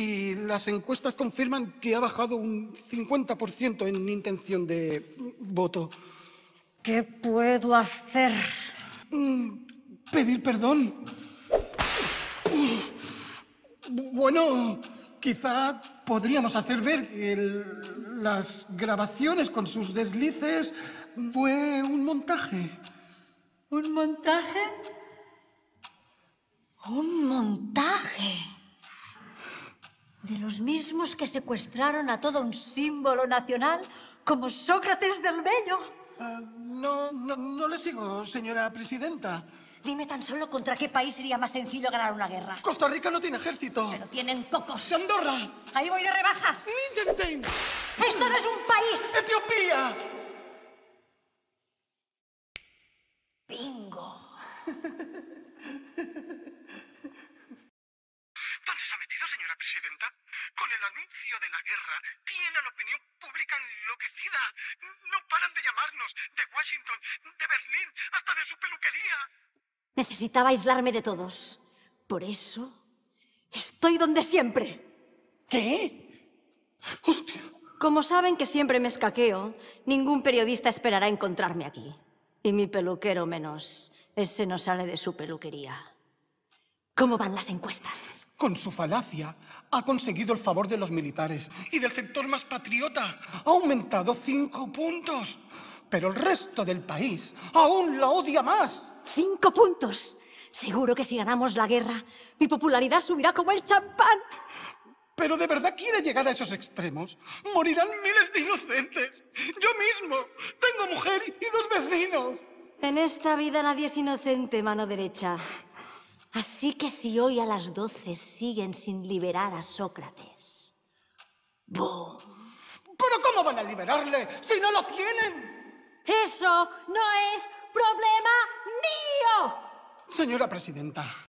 Y las encuestas confirman que ha bajado un 50% en intención de voto. ¿Qué puedo hacer? Pedir perdón. Bueno, quizá podríamos hacer ver que el- las grabaciones con sus deslices fue un montaje. ¿Un montaje? ¿Un montaje? De los mismos que secuestraron a todo un símbolo nacional como Sócrates del Bello. Ah, no, no, no le sigo, señora presidenta. Dime tan solo contra qué país sería más sencillo ganar una guerra. Costa Rica no tiene ejército. Pero tienen cocos. Andorra. Ahí voy de rebajas. Liechtenstein. ¡Esto no es un país! Etiopía. ¡Bingo! ¿Dónde se ha metido, señora presidenta? Con el anuncio de la guerra, tiene a la opinión pública enloquecida. No paran de llamarnos, de Washington, de Berlín, hasta de su peluquería. Necesitaba aislarme de todos. Por eso estoy donde siempre. ¿Qué? Hostia. Como saben que siempre me escaqueo, ningún periodista esperará encontrarme aquí. Y mi peluquero menos. Ese no sale de su peluquería. ¿Cómo van las encuestas? Con su falacia ha conseguido el favor de los militares y del sector más patriota. Ha aumentado cinco puntos. Pero el resto del país aún la odia más. ¡Cinco puntos! Seguro que si ganamos la guerra, mi popularidad subirá como el champán. ¿Pero de verdad quiere llegar a esos extremos? Morirán miles de inocentes. Yo mismo tengo mujer y dos vecinos. En esta vida nadie es inocente, mano derecha. Así que si hoy a las doce siguen sin liberar a Sócrates. ¡Boom! ¿Pero cómo van a liberarle si no lo tienen? Eso no es problema mío. Señora presidenta,